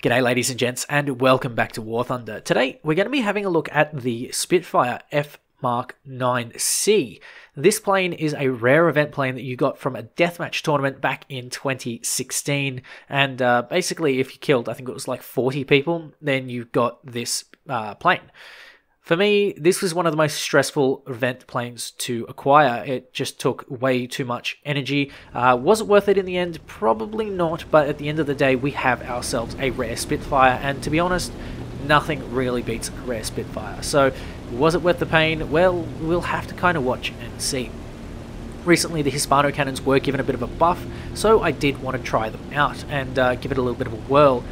G'day ladies and gents and welcome back to War Thunder. Today we're going to be having a look at the Spitfire F Mark 9C. This plane is a rare event plane that you got from a deathmatch tournament back in 2016 and uh, basically if you killed I think it was like 40 people then you got this uh, plane. For me, this was one of the most stressful event planes to acquire. It just took way too much energy. Uh, was it worth it in the end? Probably not, but at the end of the day, we have ourselves a rare Spitfire, and to be honest, nothing really beats a rare Spitfire. So, was it worth the pain? Well, we'll have to kind of watch and see. Recently, the Hispano cannons were given a bit of a buff, so I did want to try them out and uh, give it a little bit of a whirl.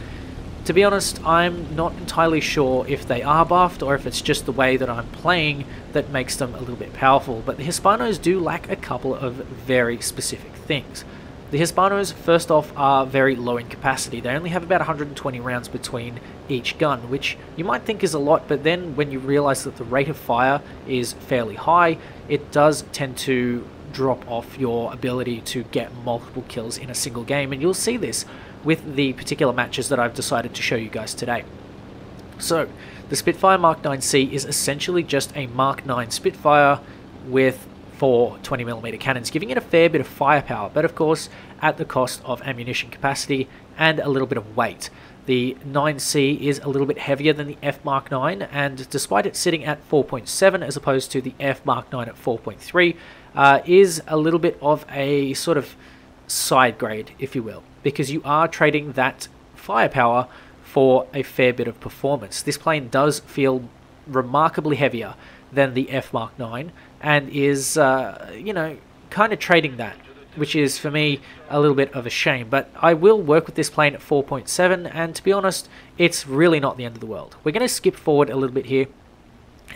To be honest, I'm not entirely sure if they are buffed or if it's just the way that I'm playing that makes them a little bit powerful, but the Hispanos do lack a couple of very specific things. The Hispanos, first off, are very low in capacity. They only have about 120 rounds between each gun, which you might think is a lot, but then when you realize that the rate of fire is fairly high, it does tend to drop off your ability to get multiple kills in a single game, and you'll see this with the particular matches that I've decided to show you guys today. So, the Spitfire Mark 9C is essentially just a Mark 9 Spitfire with four 20mm cannons, giving it a fair bit of firepower, but of course at the cost of ammunition capacity and a little bit of weight. The 9C is a little bit heavier than the F Mark 9, and despite it sitting at 4.7 as opposed to the F Mark 9 at 4.3, uh, is a little bit of a sort of side grade, if you will because you are trading that firepower for a fair bit of performance. This plane does feel remarkably heavier than the F Mark 9 and is, uh, you know, kind of trading that, which is for me a little bit of a shame. But I will work with this plane at 4.7, and to be honest, it's really not the end of the world. We're going to skip forward a little bit here,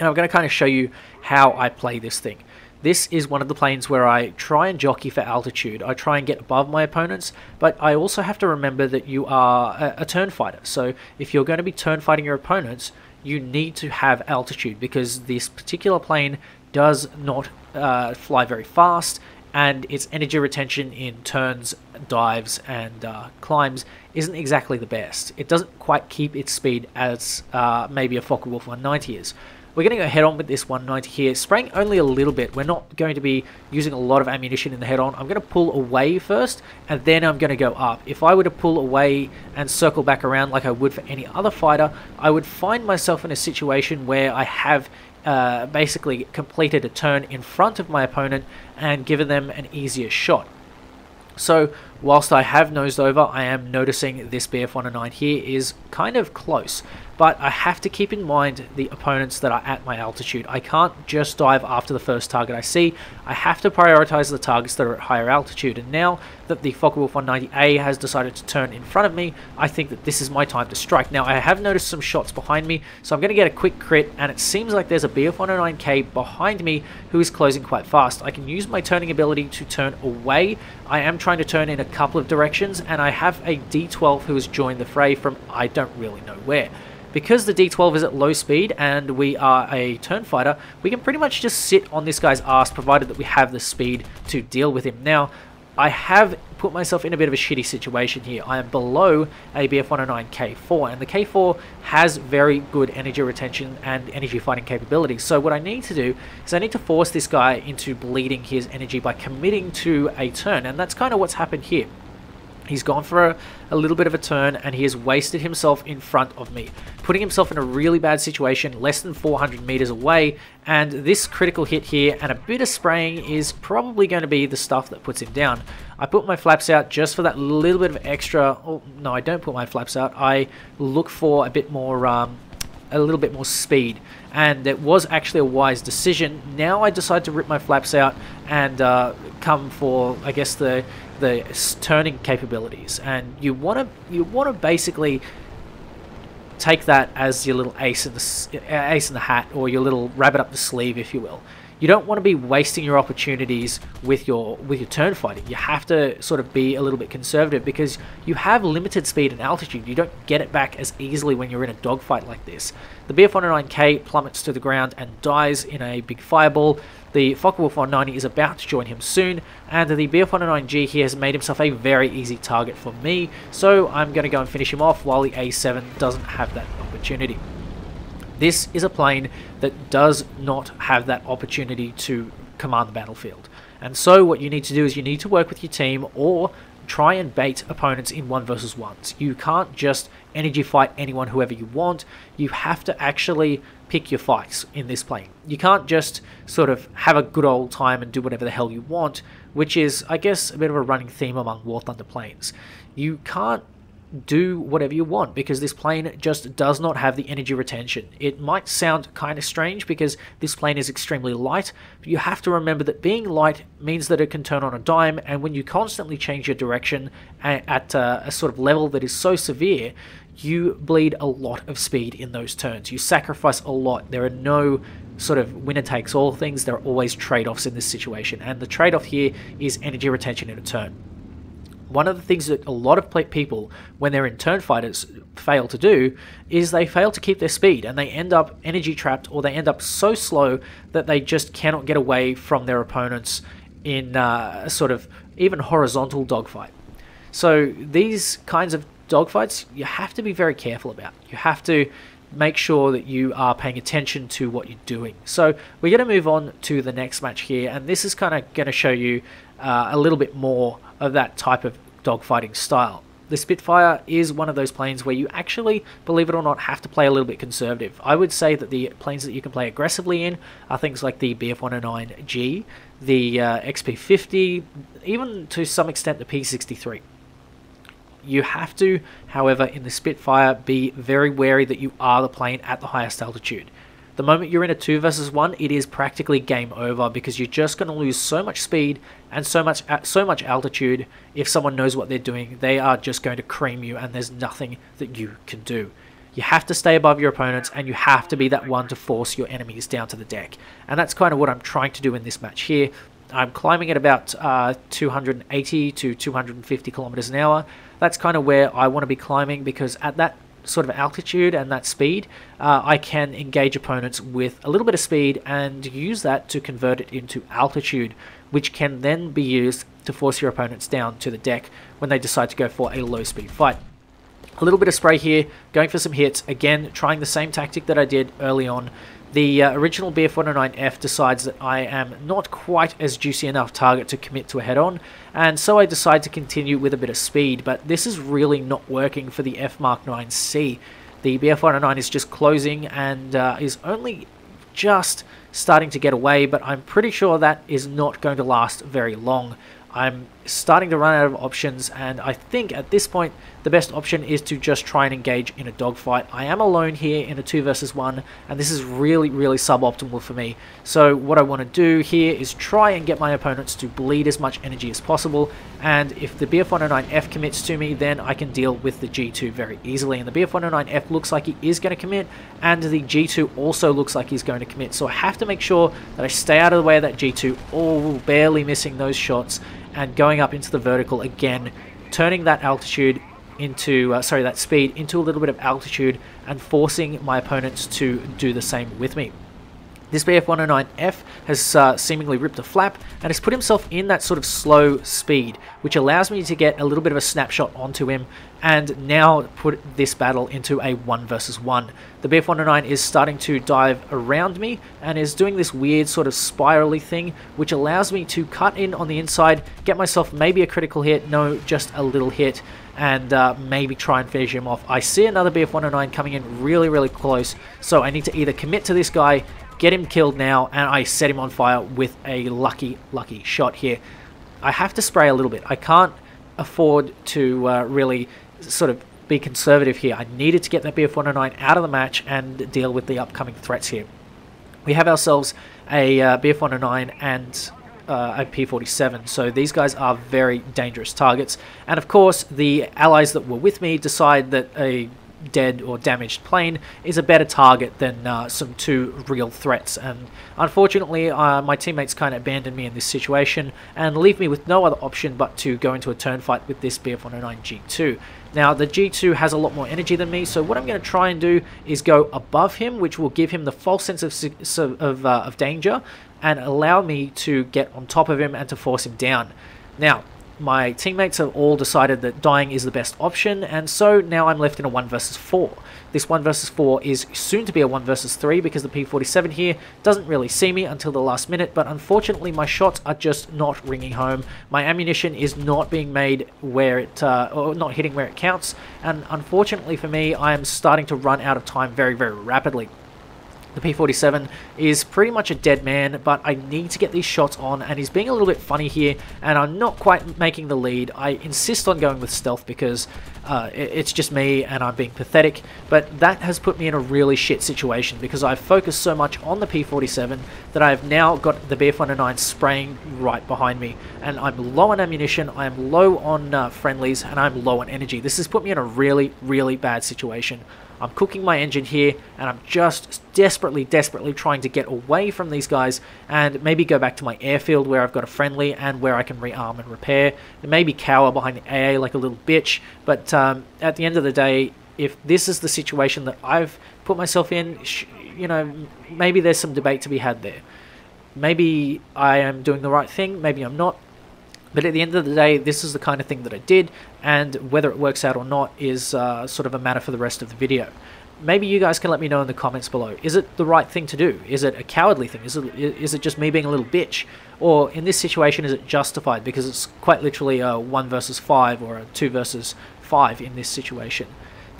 and I'm going to kind of show you how I play this thing. This is one of the planes where I try and jockey for altitude. I try and get above my opponents, but I also have to remember that you are a, a turn fighter. So if you're going to be turn fighting your opponents, you need to have altitude because this particular plane does not uh, fly very fast and its energy retention in turns, dives, and uh, climbs isn't exactly the best. It doesn't quite keep its speed as uh, maybe a Focke-Wulf 190 is. We're going to go head on with this 190 here, spraying only a little bit. We're not going to be using a lot of ammunition in the head on. I'm going to pull away first, and then I'm going to go up. If I were to pull away and circle back around like I would for any other fighter, I would find myself in a situation where I have uh, basically completed a turn in front of my opponent and given them an easier shot. So whilst I have nosed over, I am noticing this BF-109 here is kind of close but I have to keep in mind the opponents that are at my altitude. I can't just dive after the first target I see. I have to prioritize the targets that are at higher altitude. And now that the Focke-Wulf 190A has decided to turn in front of me, I think that this is my time to strike. Now, I have noticed some shots behind me, so I'm going to get a quick crit, and it seems like there's a BF-109K behind me who is closing quite fast. I can use my turning ability to turn away. I am trying to turn in a couple of directions, and I have a D12 who has joined the fray from I don't really know where. Because the D12 is at low speed and we are a turn fighter, we can pretty much just sit on this guy's ass provided that we have the speed to deal with him. Now, I have put myself in a bit of a shitty situation here. I am below a BF-109 K4, and the K4 has very good energy retention and energy fighting capabilities. So what I need to do is I need to force this guy into bleeding his energy by committing to a turn, and that's kind of what's happened here. He's gone for a, a, little bit of a turn and he has wasted himself in front of me, putting himself in a really bad situation less than 400 meters away. And this critical hit here and a bit of spraying is probably going to be the stuff that puts him down. I put my flaps out just for that little bit of extra. Oh, no, I don't put my flaps out. I look for a bit more, um, a little bit more speed. And it was actually a wise decision. Now I decide to rip my flaps out and uh, come for, I guess, the the turning capabilities, and you want to you want to basically take that as your little ace in the ace in the hat, or your little rabbit up the sleeve, if you will. You don't want to be wasting your opportunities with your with your turn fighting. You have to sort of be a little bit conservative because you have limited speed and altitude. You don't get it back as easily when you're in a dogfight like this. The BF-109K plummets to the ground and dies in a big fireball. The Focke-Wulf 190 is about to join him soon, and the BF-109G here has made himself a very easy target for me, so I'm going to go and finish him off while the A7 doesn't have that opportunity. This is a plane that does not have that opportunity to command the battlefield. And so what you need to do is you need to work with your team or try and bait opponents in one versus ones. You can't just energy fight anyone whoever you want. You have to actually pick your fights in this plane. You can't just sort of have a good old time and do whatever the hell you want, which is, I guess, a bit of a running theme among War Thunder planes. You can't do whatever you want because this plane just does not have the energy retention. It might sound kind of strange because this plane is extremely light, but you have to remember that being light means that it can turn on a dime, and when you constantly change your direction at a, a sort of level that is so severe, you bleed a lot of speed in those turns. You sacrifice a lot. There are no sort of winner takes all things, there are always trade offs in this situation, and the trade off here is energy retention in a turn one of the things that a lot of people, when they're in turn fighters, fail to do is they fail to keep their speed and they end up energy trapped or they end up so slow that they just cannot get away from their opponents in uh, a sort of even horizontal dogfight. So these kinds of dogfights you have to be very careful about. You have to make sure that you are paying attention to what you're doing. So we're going to move on to the next match here, and this is kind of going to show you uh, a little bit more of that type of dogfighting style. The Spitfire is one of those planes where you actually, believe it or not, have to play a little bit conservative. I would say that the planes that you can play aggressively in are things like the BF-109G, the uh, XP-50, even to some extent the P-63. You have to, however, in the Spitfire, be very wary that you are the plane at the highest altitude. The moment you're in a 2 versus 1, it is practically game over because you're just going to lose so much speed and so much so much altitude if someone knows what they're doing. They are just going to cream you and there's nothing that you can do. You have to stay above your opponents and you have to be that one to force your enemies down to the deck. And that's kind of what I'm trying to do in this match here. I'm climbing at about uh, 280 to 250 kilometers an hour. That's kind of where I want to be climbing because at that sort of altitude and that speed, uh, I can engage opponents with a little bit of speed and use that to convert it into altitude, which can then be used to force your opponents down to the deck when they decide to go for a low speed fight. A little bit of spray here, going for some hits, again trying the same tactic that I did early on the uh, original BF-109F decides that I am not quite as juicy enough target to commit to a head-on, and so I decide to continue with a bit of speed, but this is really not working for the F Mark 9C. The BF-109 is just closing and uh, is only just starting to get away, but I'm pretty sure that is not going to last very long. I'm starting to run out of options, and I think at this point the best option is to just try and engage in a dogfight. I am alone here in a 2 versus 1, and this is really, really suboptimal for me. So what I want to do here is try and get my opponents to bleed as much energy as possible, and if the BF-109F commits to me, then I can deal with the G2 very easily. And the BF-109F looks like he is going to commit, and the G2 also looks like he's going to commit. So I have to make sure that I stay out of the way of that G2, all barely missing those shots, and going up into the vertical again, turning that altitude into, uh, sorry, that speed into a little bit of altitude and forcing my opponents to do the same with me. This BF-109F has uh, seemingly ripped a flap and has put himself in that sort of slow speed, which allows me to get a little bit of a snapshot onto him and now put this battle into a 1 versus 1. The BF-109 is starting to dive around me and is doing this weird sort of spirally thing, which allows me to cut in on the inside, get myself maybe a critical hit, no, just a little hit, and uh, maybe try and finish him off. I see another BF-109 coming in really, really close, so I need to either commit to this guy, get him killed now, and I set him on fire with a lucky, lucky shot here. I have to spray a little bit. I can't afford to uh, really sort of be conservative here. I needed to get that BF-109 out of the match and deal with the upcoming threats here. We have ourselves a uh, BF-109 and uh, a P-47, so these guys are very dangerous targets. And of course, the allies that were with me decide that a dead or damaged plane is a better target than uh, some two real threats. And unfortunately, uh, my teammates kind of abandoned me in this situation and leave me with no other option but to go into a turn fight with this BF-109 G2. Now, the G2 has a lot more energy than me, so what I'm going to try and do is go above him, which will give him the false sense of, of, uh, of danger and allow me to get on top of him and to force him down. Now, my teammates have all decided that dying is the best option, and so now I'm left in a 1 versus 4. This 1 versus 4 is soon to be a 1 versus 3 because the P-47 here doesn't really see me until the last minute, but unfortunately my shots are just not ringing home. My ammunition is not being made where it, uh, or not hitting where it counts, and unfortunately for me, I am starting to run out of time very, very rapidly. The P-47 is pretty much a dead man, but I need to get these shots on, and he's being a little bit funny here, and I'm not quite making the lead. I insist on going with stealth because uh, it's just me and I'm being pathetic, but that has put me in a really shit situation because I've focused so much on the P-47 that I've now got the BF-109 spraying right behind me, and I'm low on ammunition, I'm low on uh, friendlies, and I'm low on energy. This has put me in a really, really bad situation. I'm cooking my engine here and I'm just desperately, desperately trying to get away from these guys and maybe go back to my airfield where I've got a friendly and where I can rearm and repair. And maybe cower behind the AA like a little bitch. But um, at the end of the day, if this is the situation that I've put myself in, you know, maybe there's some debate to be had there. Maybe I am doing the right thing, maybe I'm not. But at the end of the day, this is the kind of thing that I did, and whether it works out or not is uh, sort of a matter for the rest of the video. Maybe you guys can let me know in the comments below. Is it the right thing to do? Is it a cowardly thing? Is it, is it just me being a little bitch? Or in this situation, is it justified? Because it's quite literally a 1 versus 5 or a 2 versus 5 in this situation.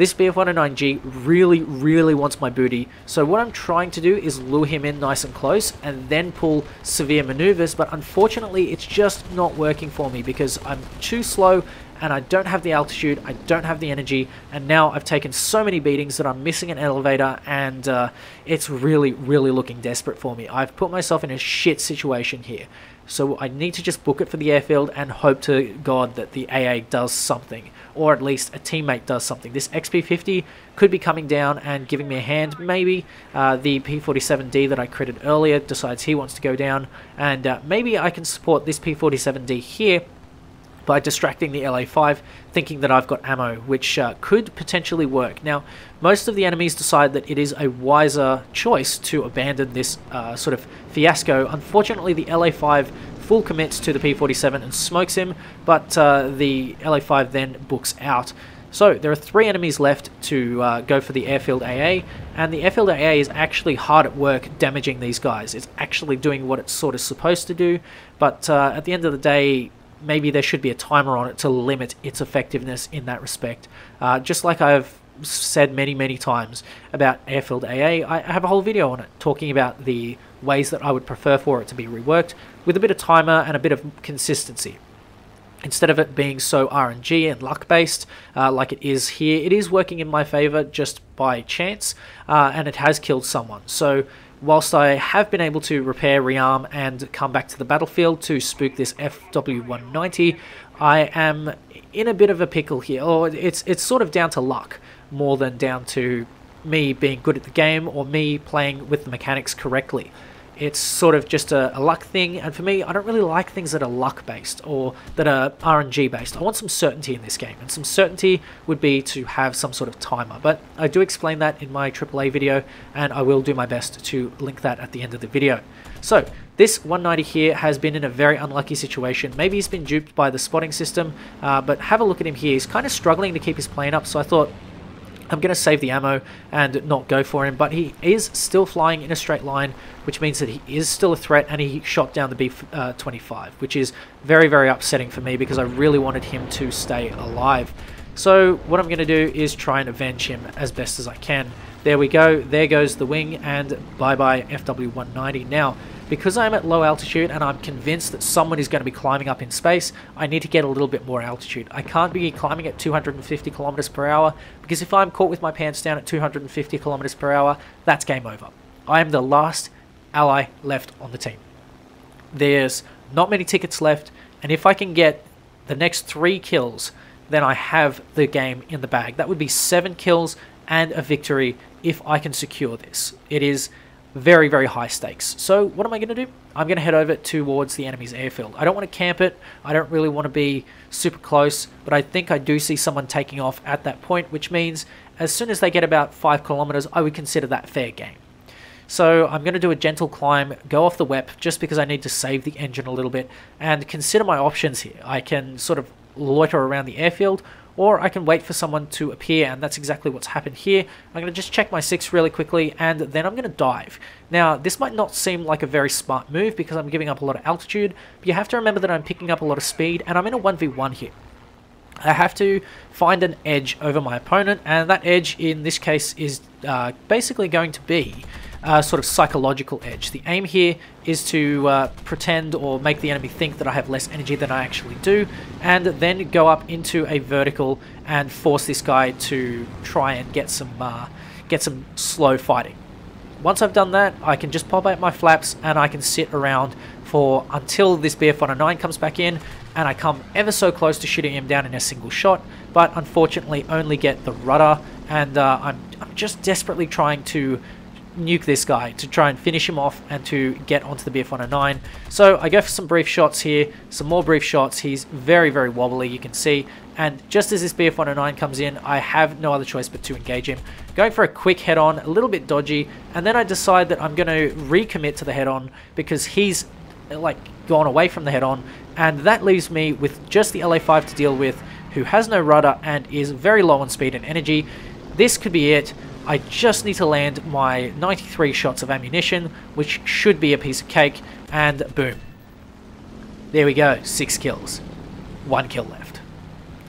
This BF-109G really, really wants my booty, so what I'm trying to do is lure him in nice and close and then pull severe maneuvers, but unfortunately it's just not working for me because I'm too slow and I don't have the altitude, I don't have the energy, and now I've taken so many beatings that I'm missing an elevator, and uh, it's really, really looking desperate for me. I've put myself in a shit situation here. So I need to just book it for the airfield and hope to God that the AA does something, or at least a teammate does something. This XP50 could be coming down and giving me a hand, maybe. Uh, the P47D that I critted earlier decides he wants to go down, and uh, maybe I can support this P47D here by distracting the LA5, thinking that I've got ammo, which uh, could potentially work. Now, most of the enemies decide that it is a wiser choice to abandon this uh, sort of fiasco. Unfortunately, the LA5 full commits to the P47 and smokes him, but uh, the LA5 then books out. So there are three enemies left to uh, go for the airfield AA, and the airfield AA is actually hard at work damaging these guys. It's actually doing what it's sort of supposed to do, but uh, at the end of the day, maybe there should be a timer on it to limit its effectiveness in that respect. Uh, just like I've said many, many times about Airfield AA. I have a whole video on it talking about the ways that I would prefer for it to be reworked with a bit of timer and a bit of consistency. Instead of it being so RNG and luck based uh, like it is here, it is working in my favor just by chance uh, and it has killed someone. So whilst I have been able to repair, rearm and come back to the battlefield to spook this FW190, I am in a bit of a pickle here, or it's it's sort of down to luck more than down to me being good at the game or me playing with the mechanics correctly. It's sort of just a, a, luck thing, and for me, I don't really like things that are luck based or that are RNG based. I want some certainty in this game, and some certainty would be to have some sort of timer. But I do explain that in my AAA video, and I will do my best to link that at the end of the video. So, this 190 here has been in a very unlucky situation. Maybe he's been duped by the spotting system, uh, but have a look at him here. He's kind of struggling to keep his plane up, so I thought I'm going to save the ammo and not go for him, but he is still flying in a straight line, which means that he is still a threat, and he shot down the B-25, uh, which is very, very upsetting for me because I really wanted him to stay alive. So what I'm going to do is try and avenge him as best as I can. There we go, there goes the wing, and bye-bye FW-190. Now, because I'm at low altitude and I'm convinced that someone is going to be climbing up in space, I need to get a little bit more altitude. I can't be climbing at 250 kilometers per hour because if I'm caught with my pants down at 250 kilometers per hour, that's game over. I am the last ally left on the team. There's not many tickets left, and if I can get the next three kills then I have the game in the bag. That would be seven kills and a victory if I can secure this. It is very, very high stakes. So what am I going to do? I'm going to head over towards the enemy's airfield. I don't want to camp it. I don't really want to be super close, but I think I do see someone taking off at that point, which means as soon as they get about 5 kilometers, I would consider that fair game. So I'm going to do a gentle climb, go off the WEP, just because I need to save the engine a little bit, and consider my options here. I can sort of loiter around the airfield, or I can wait for someone to appear, and that's exactly what's happened here. I'm going to just check my 6 really quickly, and then I'm going to dive. Now, this might not seem like a very smart move because I'm giving up a lot of altitude, but you have to remember that I'm picking up a lot of speed, and I'm in a 1v1 here. I have to find an edge over my opponent, and that edge in this case is uh, basically going to be uh, sort of psychological edge. The aim here is to uh, pretend or make the enemy think that I have less energy than I actually do, and then go up into a vertical and force this guy to try and get some uh, get some slow fighting. Once I've done that, I can just pop out my flaps and I can sit around for until this BF-109 comes back in and I come ever so close to shooting him down in a single shot, but unfortunately only get the rudder and uh, I'm, I'm just desperately trying to nuke this guy to try and finish him off and to get onto the BF-109. So I go for some brief shots here, some more brief shots. He's very, very wobbly, you can see. And just as this BF-109 comes in, I have no other choice but to engage him. Going for a quick head-on, a little bit dodgy, and then I decide that I'm going to recommit to the head-on because he's like gone away from the head-on, and that leaves me with just the LA5 to deal with, who has no rudder and is very low on speed and energy. This could be it. I just need to land my 93 shots of ammunition, which should be a piece of cake, and boom. There we go, 6 kills. 1 kill left.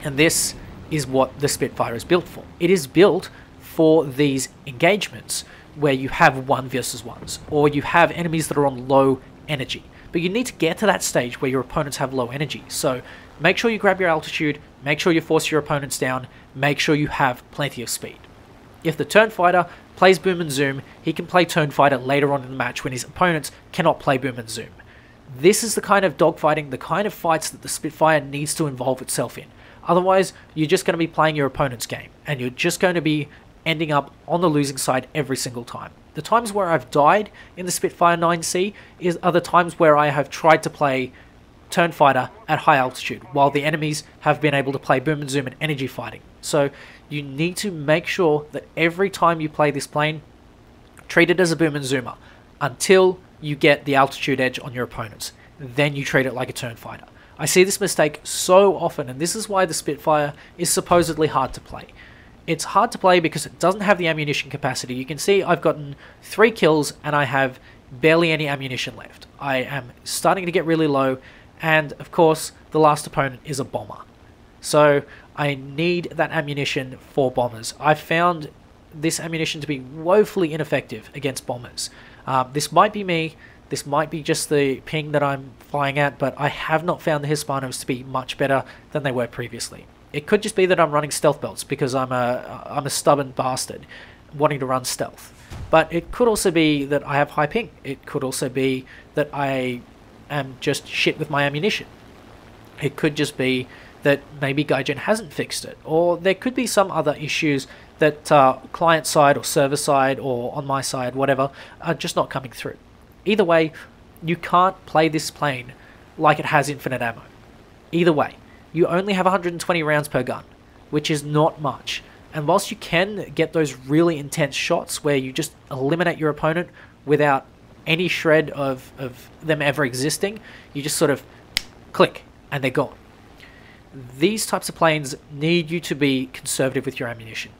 And this is what the Spitfire is built for. It is built for these engagements where you have 1 versus 1s, or you have enemies that are on low energy. But you need to get to that stage where your opponents have low energy. So make sure you grab your altitude, make sure you force your opponents down, make sure you have plenty of speed. If the turn fighter plays boom and zoom, he can play turn fighter later on in the match when his opponents cannot play boom and zoom. This is the kind of dogfighting, the kind of fights that the Spitfire needs to involve itself in. Otherwise, you're just going to be playing your opponent's game, and you're just going to be ending up on the losing side every single time. The times where I've died in the Spitfire 9C is are the times where I have tried to play turn fighter at high altitude, while the enemies have been able to play boom and zoom and energy fighting. So you need to make sure that every time you play this plane, treat it as a boom and zoomer until you get the altitude edge on your opponents. Then you treat it like a turn fighter. I see this mistake so often, and this is why the Spitfire is supposedly hard to play. It's hard to play because it doesn't have the ammunition capacity. You can see I've gotten three kills and I have barely any ammunition left. I am starting to get really low and of course the last opponent is a bomber. So I need that ammunition for bombers. I've found this ammunition to be woefully ineffective against bombers. Um, this might be me, this might be just the ping that I'm flying at, but I have not found the Hispanos to be much better than they were previously. It could just be that I'm running stealth belts because I'm a I'm a stubborn bastard wanting to run stealth. But it could also be that I have high ping. It could also be that I am just shit with my ammunition. It could just be that maybe Gaijin hasn't fixed it, or there could be some other issues that uh, client side or server side or on my side, whatever, are just not coming through. Either way, you can't play this plane like it has infinite ammo. Either way, you only have 120 rounds per gun, which is not much. And whilst you can get those really intense shots where you just eliminate your opponent without any shred of, of them ever existing, you just sort of click and they're gone. These types of planes need you to be conservative with your ammunition.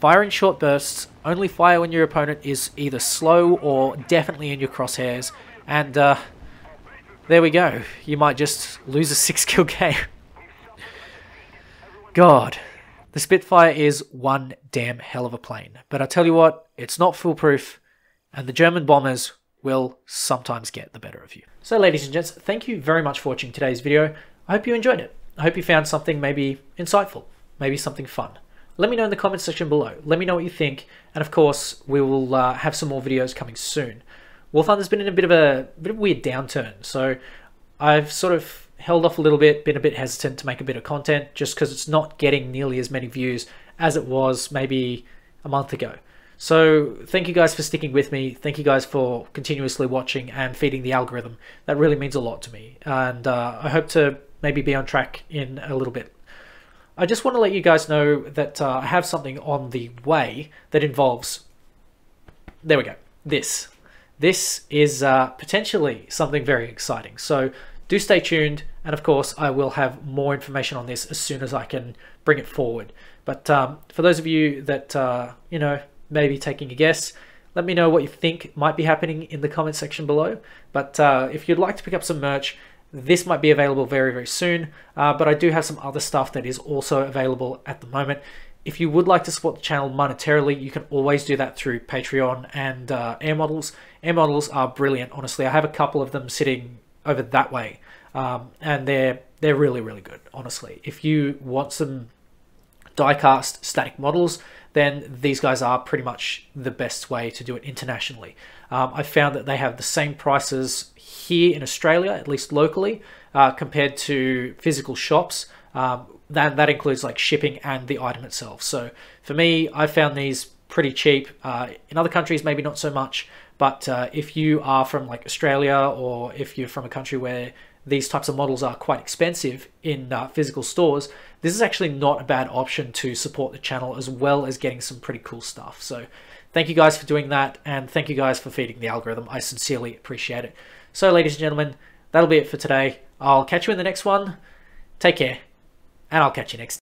Fire in short bursts, only fire when your opponent is either slow or definitely in your crosshairs, and uh, there we go. You might just lose a 6 kill game. God, the Spitfire is one damn hell of a plane. But I tell you what, it's not foolproof, and the German bombers will sometimes get the better of you. So ladies and gents, thank you very much for watching today's video. I hope you enjoyed it. I hope you found something maybe insightful, maybe something fun. Let me know in the comments section below. Let me know what you think, and of course, we will uh, have some more videos coming soon. War Thunder's been in a bit of a bit of a weird downturn, so I've sort of held off a little bit, been a bit hesitant to make a bit of content just because it's not getting nearly as many views as it was maybe a month ago. So thank you guys for sticking with me. Thank you guys for continuously watching and feeding the algorithm. That really means a lot to me. And uh, I hope to maybe be on track in a little bit. I just want to let you guys know that uh, I have something on the way that involves, there we go, this. This is uh, potentially something very exciting. So do stay tuned. And of course, I will have more information on this as soon as I can bring it forward. But um, for those of you that, uh, you know, maybe taking a guess. Let me know what you think might be happening in the comment section below. But uh, if you'd like to pick up some merch, this might be available very, very soon. Uh, but I do have some other stuff that is also available at the moment. If you would like to support the channel monetarily, you can always do that through Patreon and uh, Air Models. Air Models are brilliant, honestly. I have a couple of them sitting over that way, um, and they're they're really, really good, honestly. If you want some die-cast static models, then these guys are pretty much the best way to do it internationally. Um, I found that they have the same prices here in Australia, at least locally, uh, compared to physical shops. Um, that, that includes like shipping and the item itself. So for me, I found these pretty cheap. Uh, in other countries, maybe not so much. But uh, if you are from like Australia or if you're from a country where these types of models are quite expensive in uh, physical stores, this is actually not a bad option to support the channel as well as getting some pretty cool stuff. So thank you guys for doing that and thank you guys for feeding the algorithm. I sincerely appreciate it. So ladies and gentlemen, that'll be it for today. I'll catch you in the next one. Take care and I'll catch you next